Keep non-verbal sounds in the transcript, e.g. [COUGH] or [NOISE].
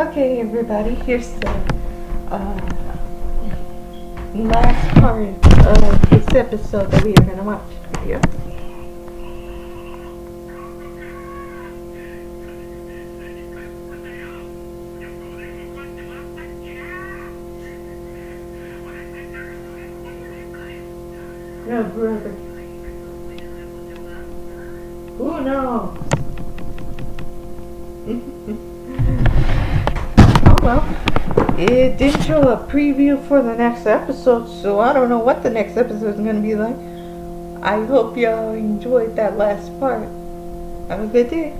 Okay, everybody, here's the uh, last part of this episode that we are going to watch you. No, brother. Who knows? [LAUGHS] well. It didn't show a preview for the next episode, so I don't know what the next episode is going to be like. I hope y'all enjoyed that last part. Have a good day.